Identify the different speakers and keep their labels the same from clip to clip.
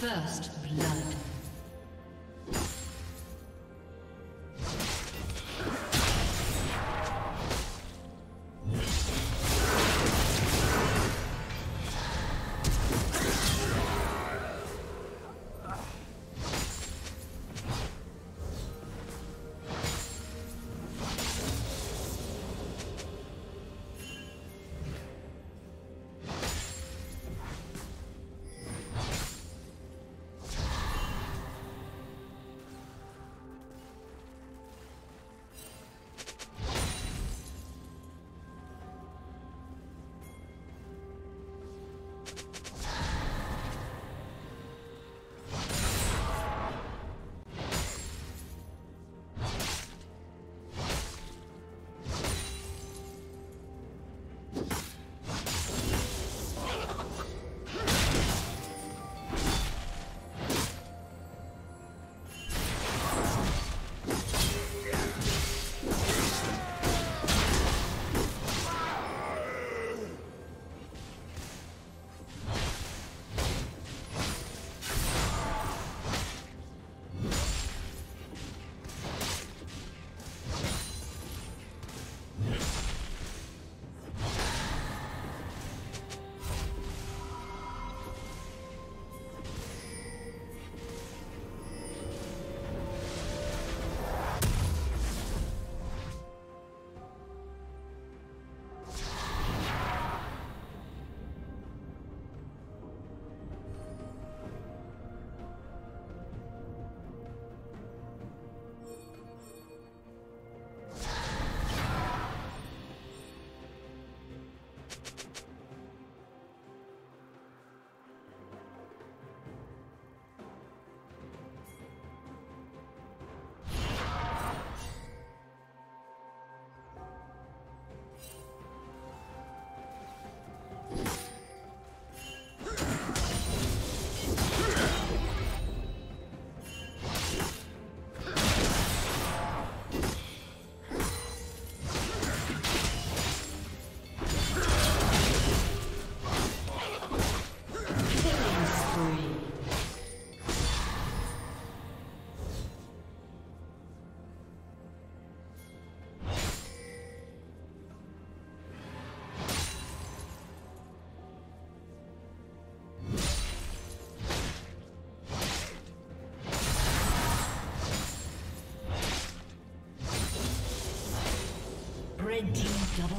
Speaker 1: First blood.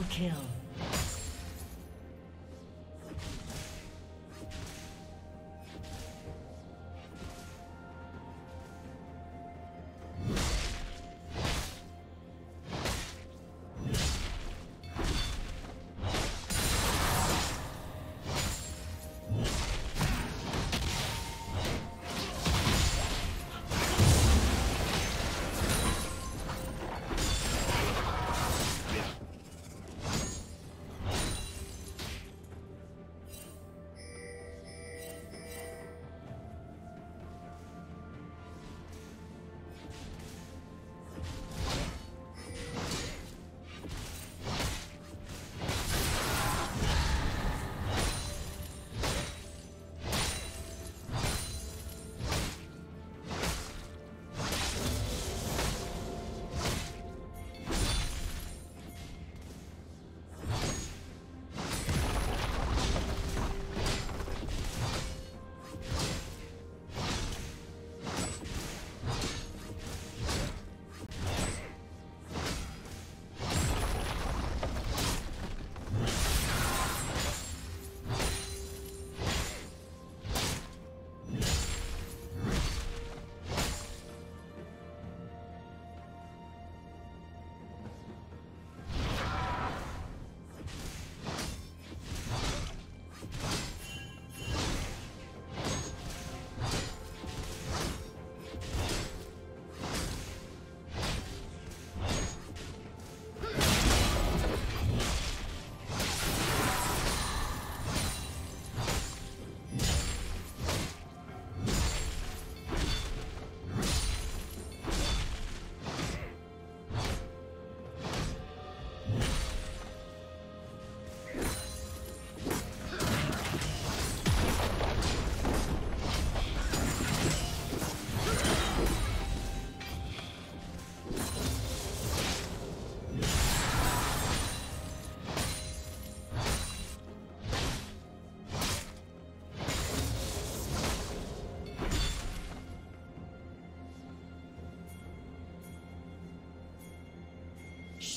Speaker 1: Kill.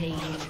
Speaker 1: Rampage.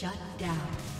Speaker 1: Shut down.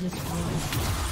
Speaker 1: Been destroyed.